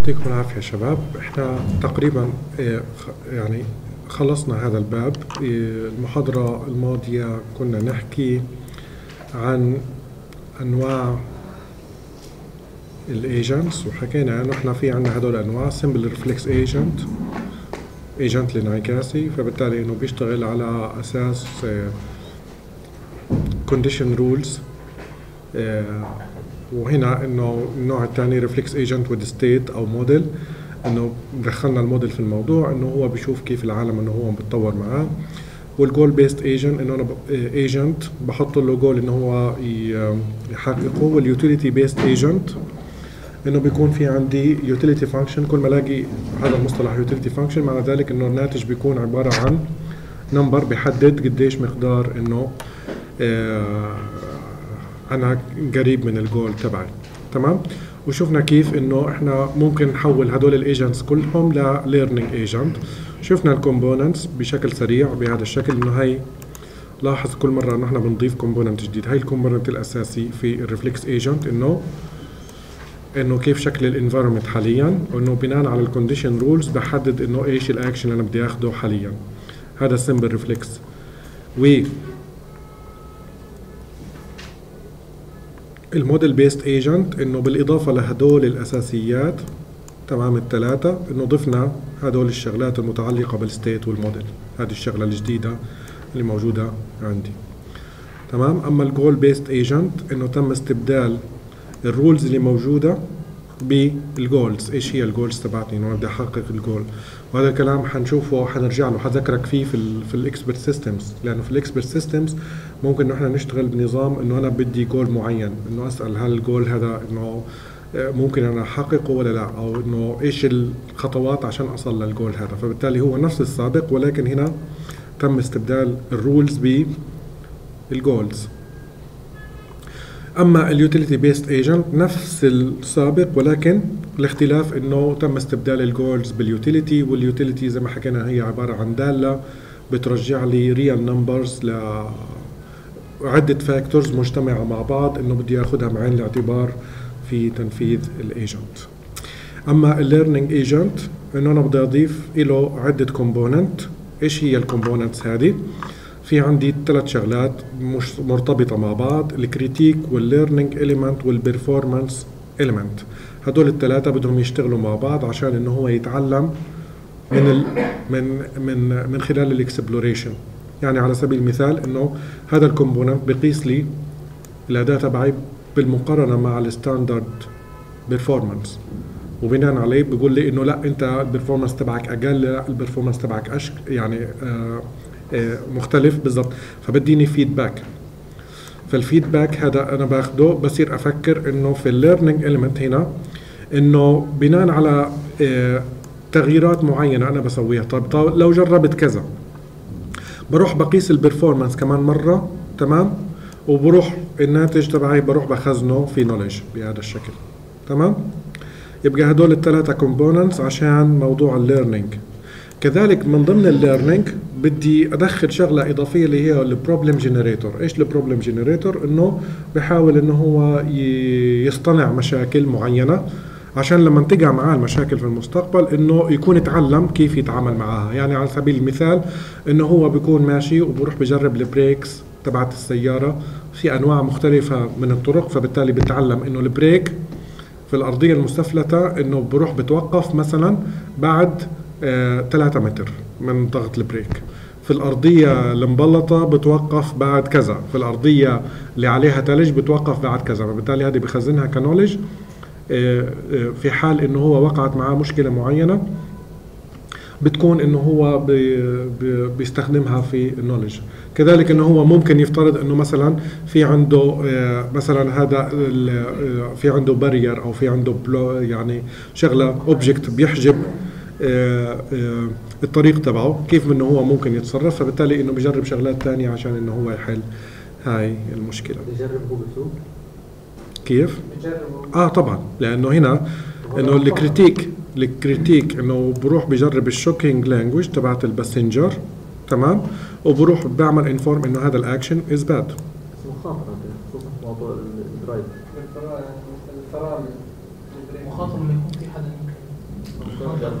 يعطيكم العافية شباب. إحنا تقريبا آه، يعني خلصنا هذا الباب. آه، المحاضرة الماضية كنا نحكي عن أنواع ال agents وحكينا إنه إحنا في عندنا هدول الانواع simple reflex agent ايجنت الانعكاسي فبالتالي إنه بيشتغل على أساس condition rules وهنا إنه النوع الثاني reflex agent with state أو موديل إنه دخلنا الموديل في الموضوع إنه هو بيشوف كيف العالم إنه هو بتطور معاه. وال goal-based agent إنه أنا agent بحط له جول إنه هو يحققه. وال utility-based agent إنه بيكون في عندي utility function كل ما ألاقي هذا المصطلح utility function معنى ذلك إنه الناتج بيكون عبارة عن number بيحدد قديش مقدار إنه آه أنا قريب من الجول تبعي تمام؟ وشفنا كيف إنه إحنا ممكن نحول هدول ال agents كلهم لل learning agent شفنا ال components بشكل سريع بهذا الشكل إنه هي لاحظ كل مرة إحنا بنضيف component جديد. هي ال component الأساسي في ال reflex agent إنه إنه كيف شكل ال environment حاليا وإنه بناء على ال condition rules بحدد إنه إيش الاكشن اللي أنا بدي آخده حاليا. هذا simple reflex و ال model-based agent إنه بالإضافة لهدول الأساسيات تمام الثلاثه إنه ضفنا هدول الشغلات المتعلقة بال state وال model. هذه الشغلة الجديدة اللي موجودة عندي. تمام؟ أما ال goal-based agent إنه تم استبدال ال rules اللي موجودة بال goals إيش هي ال goals تبعتي إنه بدي أحقق الجول وهذا الكلام حنشوفه حنرجع له. حذكرك فيه في في ال expert systems لأنه في ال expert systems ممكن إحنا نشتغل بنظام إنه أنا بدي جول معين. إنه أسأل هل الجول هذا إنه ممكن أنا أحققه ولا لا؟ أو إنه إيش الخطوات عشان أصل للجول هذا؟ فبالتالي هو نفس السابق ولكن هنا تم استبدال ال rules بال goals أما ال utility-based agent نفس السابق ولكن الاختلاف إنه تم استبدال ال goals بال utility وال utility زي ما حكينا هي عبارة عن دالة بترجع لي real numbers ل عدة factors مجتمعة مع بعض إنه بدي اخذها بعين الاعتبار في تنفيذ ال agent أما ال learning agent إنه أنا بدي أضيف له عدة component إيش هي ال components هذه؟ في عندي ثلاث شغلات مش مرتبطة مع بعض ال critic وال learning element وال performance element هدول الثلاثة بدهم يشتغلوا مع بعض عشان إنه هو يتعلم من ال من من من خلال ال exploration يعني على سبيل المثال إنه هذا ال component بقيس لي الاداء تبعي بالمقارنة مع ال standard performance وبناء عليه بيقول لي إنه لا أنت ال performance تبعك أقل لا ال performance تبعك أشك يعني آه مختلف بالضبط. فبديني feedback فال feedback هذا أنا باخده بصير أفكر إنه في ال learning element هنا إنه بناء على تغييرات معينة أنا بسويها. طيب لو جربت كذا بروح بقيس ال performance كمان مرة تمام؟ وبروح الناتج تبعي بروح بخزنه في knowledge بهذا الشكل تمام؟ يبقى هدول الثلاثة components عشان موضوع ال learning كذلك من ضمن ال learning بدي أدخل شغلة إضافية اللي هي ال problem generator إيش ال problem generator إنه بحاول إنه هو يصطنع مشاكل معينة عشان لما تقع معاه المشاكل في المستقبل إنه يكون يتعلم كيف يتعامل معها يعني على سبيل المثال إنه هو بيكون ماشي وبروح بجرب ال brakes تبعت السيارة. في أنواع مختلفة من الطرق فبالتالي بتعلم إنه ال brake في الأرضية المسفلتة إنه بروح بتوقف مثلا بعد 3 آه متر من ضغط ال brake. في الأرضية المبلطة بتوقف بعد كذا. في الأرضية اللي عليها ثلج بتوقف بعد كذا. فبالتالي هذه بخزنها ك knowledge. آه آه في حال إنه هو وقعت معاه مشكلة معينة بتكون إنه هو بي بي بيستخدمها في ال knowledge. كذلك إنه هو ممكن يفترض إنه مثلا في عنده مثلا هذا في عنده barrier أو في عنده يعني شغلة object بيحجب الطريق تبعه كيف إنه هو ممكن يتصرف فبالتالي إنه بجرب شغلات ثانية عشان إنه هو يحل هاي المشكلة. بجرب هو بسوق كيف؟ بجرب آه طبعا لأنه هنا إنه ال critic ال critic إنه بروح بجرب ال shocking language تبعت ال passenger تمام؟ وبروح بعمل inform إنه هذا ال action is bad بس مخاطرة خصوصا في موضوع الدرايف بالفرار بالفرار مخاطر انه يكون في حدا ممكن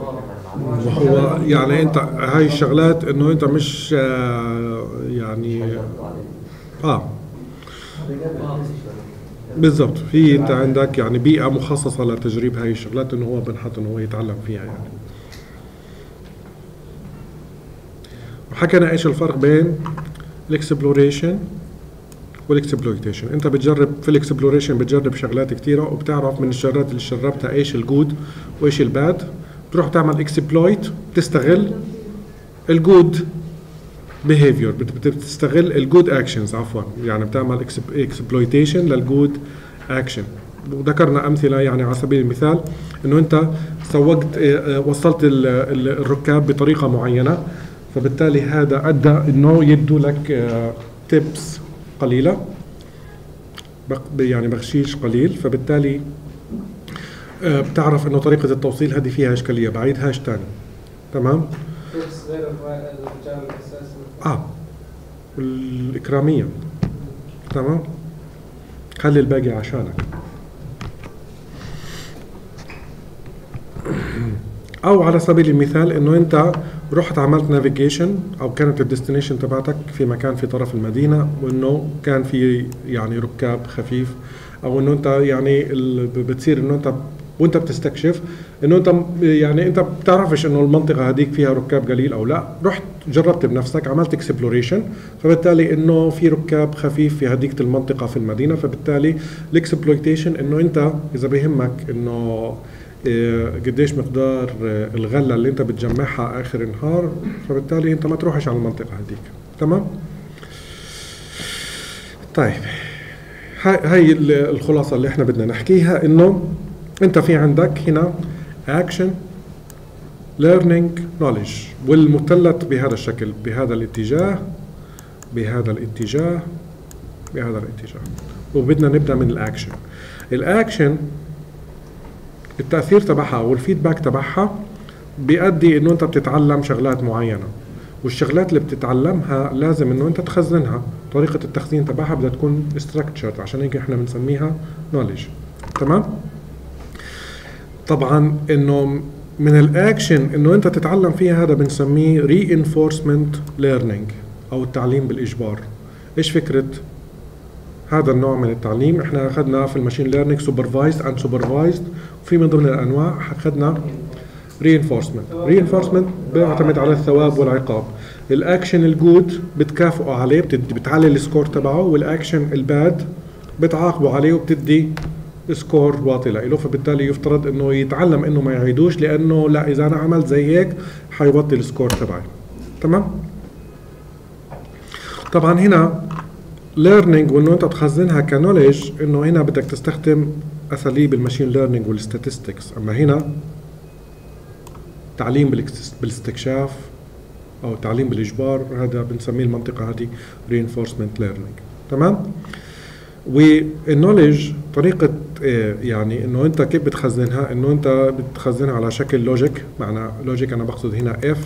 وهو يعني انت هاي الشغلات انه انت مش آه، يعني آه. بالضبط. في انت عندك يعني بيئة مخصصة لتجريب هاي الشغلات انه هو بنحط انه هو يتعلم فيها يعني. وحكينا إيش الفرق بين ال exploration وال exploitation انت بتجرب في ال exploration بتجرب شغلات كثيره وبتعرف من الشغلات اللي جربتها إيش ال good وإيش ال bad بتروح تعمل exploit بتستغل ال good behavior بتستغل ال good actions عفوا. يعني بتعمل exploitation لل good action وذكرنا أمثلة يعني على سبيل المثال إنه أنت سوقت آه، آه، وصلت ال- ال- الركاب بطريقة معينة فبالتالي هذا أدى إنه يدوا لك تيبس قليلة بق- يعني بخشيش قليل فبالتالي بتعرف إنه طريقة التوصيل هذه فيها إشكالية. تمام غير الر- الرجال الاساسي آه الإكرامية تمام؟ خلي الباقي عشانك. أو على سبيل المثال إنه أنت رحت عملت navigation أو كانت ال destination تبعتك في مكان في طرف المدينة وإنه كان في يعني ركاب خفيف أو إنه أنت يعني بتصير إنه أنت وانت بتستكشف انه انت يعني انت بتعرفش انه المنطقة هذيك فيها ركاب قليل أو لا. رحت جربت بنفسك عملت exploration فبالتالي انه في ركاب خفيف في هذيك المنطقة في المدينة فبالتالي ال exploitation انه انت إذا بيهمك انه إيه، قديش مقدار آه، الغلة اللي انت بتجمعها آخر النهار فبالتالي انت ما تروحش على المنطقة هذيك تمام؟ طيب. هاي هاي ال- الخلاصة اللي إحنا بدنا نحكيها انه انت في عندك هنا اكشن learning knowledge. والمثلث بهذا الشكل بهذا الاتجاه بهذا الاتجاه بهذا الاتجاه. وبدنا نبدأ من ال action ال action التأثير تبعها وال feedback تبعها بيؤدي إنه أنت بتتعلم شغلات معينة. والشغلات اللي بتتعلمها لازم إنه أنت تخزنها. طريقة التخزين تبعها بدها تكون structured عشان هيك إحنا بنسميها knowledge. تمام؟ طبعا إنه من الأكشن إنه أنت تتعلم فيها هذا بنسميه reinforcement learning أو التعليم بالإجبار. إيش فكرة هذا النوع من التعليم؟ إحنا اخذنا في ال machine learning supervised and supervised وفي من ضمن الأنواع أخذنا reinforcement. Reinforcement بيعتمد على الثواب والعقاب. ال action ال good بتكافئوا عليه بتعلي ال score تبعه وال action ال bad بتعاقبوا عليه وبتدي score واطي له فبالتالي يفترض إنه يتعلم إنه ما يعيدوش لأنه لا إذا أنا عملت زي هيك حيوطي ال score تبعي. تمام؟ طبعا هنا learning وإنه أنت تخزنها knowledge إنه هنا بدك تستخدم أساليب ال machine learning وال statistics أما هنا تعليم بالاستكشاف أو تعليم بالإجبار هذا بنسميه المنطقة هذه reinforcement learning. تمام؟ وال knowledge طريقة آه، يعني إنه أنت كيف بتخزنها إنه أنت بتخزنها على شكل logic معنى logic أنا بقصد هنا if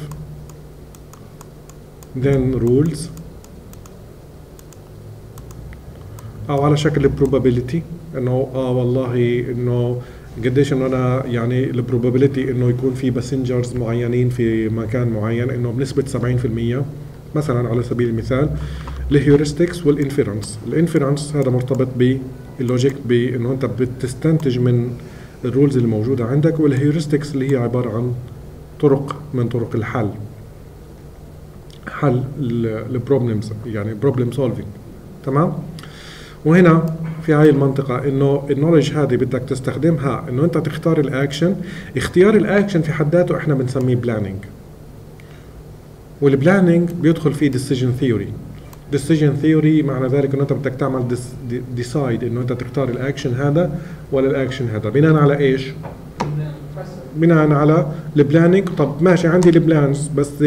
then rules أو على شكل probability إنه آه والله إنه قديش إنه أنا يعني ال probability إنه يكون في passengers معينين في مكان معين إنه بنسبة 70% مثلا على سبيل المثال. ال heuristics وال inference ال inference هذا مرتبط بال logic بانه أنت بتستنتج من ال rules اللي موجوده عندك وال heuristics اللي هي عبارة عن طرق من طرق الحل. حل ال problems يعني problem solving تمام؟ وهنا في هاي المنطقة إنه ال knowledge هذه بدك تستخدمها إنه أنت تختار الاكشن اختيار الاكشن في حد ذاته إحنا بنسميه planning وال planning بيدخل فيه decision theory. Decision theory معنى ذلك إنه أنت بدك تعمل decide إنه أنت تختار الأكشن هذا ولا الأكشن هذا. بناء على إيش؟ بناء على ال planning طب ماشي عندي ال plans بس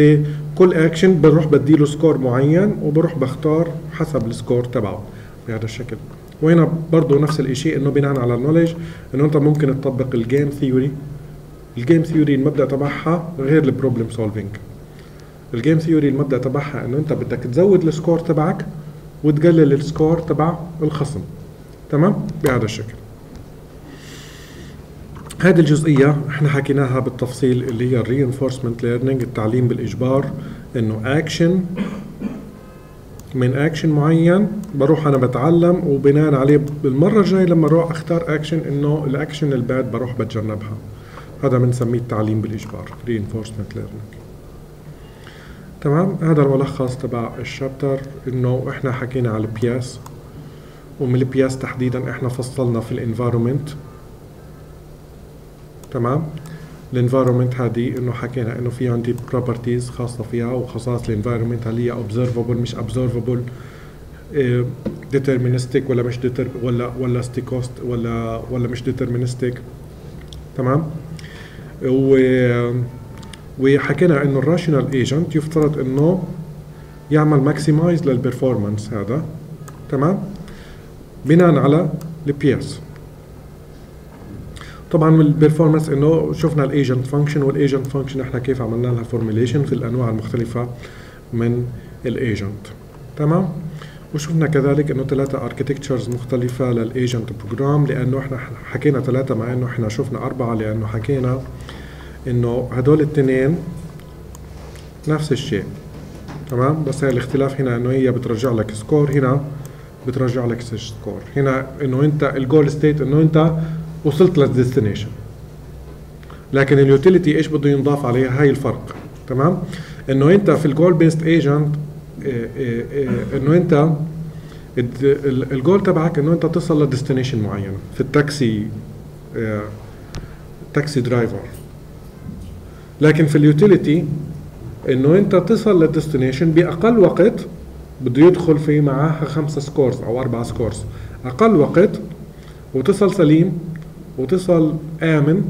كل أكشن بروح بديله score معين وبروح بختار حسب ال score تبعه بهذا الشكل. وهنا برضه نفس الشيء إنه بناء على ال knowledge إنه أنت ممكن تطبق ال game theory ال game theory المبدأ تبعها غير ال problem solving ال game theory المبدأ تبعها إنه أنت بدك تزود ال score تبعك وتقلل ال score تبع الخصم. تمام؟ بهذا الشكل. هذه الجزئية إحنا حكيناها بالتفصيل اللي هي ال reinforcement learning التعليم بالإجبار إنه أكشن من أكشن معين بروح أنا بتعلم وبناء عليه بالمرة الجاية لما أروح أختار أكشن إنه ال action ال bad بروح بتجنبها. هذا بنسميه التعليم بالإجبار reinforcement learning. تمام؟ هذا الملخص تبع ال chapter إنه إحنا حكينا على ال PEAS ومن ال PEAS تحديدا إحنا فصلنا في ال environment. تمام؟ ال environment هذه إنه حكينا إنه في عندي properties خاصة فيها وخصائص ال environment هل هي observable مش observable deterministic ولا مش deter ولا ولا stochast ولا ولا مش deterministic تمام؟ و وحكينا إنه ال rational agent يفترض إنه يعمل maximize لل performance هذا. تمام؟ بناء على ال PEAS طبعا ال performance إنه شفنا ال agent function وال agent function إحنا كيف عملنا لها formulation في الأنواع المختلفة من ال agent تمام؟ وشفنا كذلك إنه ثلاثة architectures مختلفة لل agent program لأنه إحنا حكينا ثلاثة مع إنه إحنا شفنا أربعة لأنه حكينا إنه هدول الاثنين نفس الشيء. تمام؟ بس هي الاختلاف هنا إنه هي بترجع لك score هنا بترجع لك score هنا إنه أنت ال goal state إنه أنت وصلت لل destination. لكن ال utility إيش بده ينضاف عليها؟ هاي الفرق. تمام؟ إنه أنت في ال goal based agent إنه أنت الجول تبعك إنه أنت تصل ل destination معين في التاكسي taxi driver لكن في ال utility إنه أنت تصل لل destination بأقل وقت بده يدخل في معاها خمسة scores أو أربعة scores. أقل وقت وتصل سليم وتصل آمن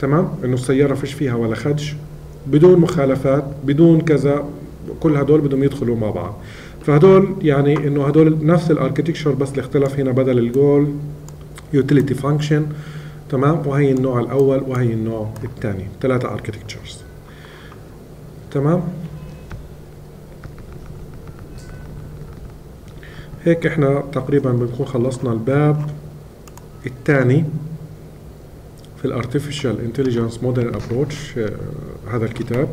تمام؟ إنه السيارة فيش فيها ولا خدش بدون مخالفات بدون كذا كل هدول بدهم يدخلوا مع بعض. فهدول يعني إنه هدول نفس ال architecture بس الاختلاف هنا بدل ال goal utility function تمام؟ وهي النوع الأول وهي النوع الثاني. ثلاثة architectures تمام؟ هيك إحنا تقريبا بنكون خلصنا الباب الثاني في ال artificial intelligence modern approach هذا الكتاب.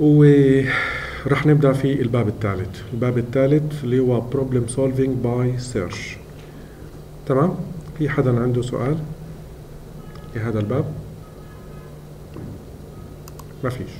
ورح نبدأ في الباب الثالث. الباب الثالث اللي هو problem solving by search تمام؟ في حدا عنده سؤال؟ في هذا الباب؟ ما فيش.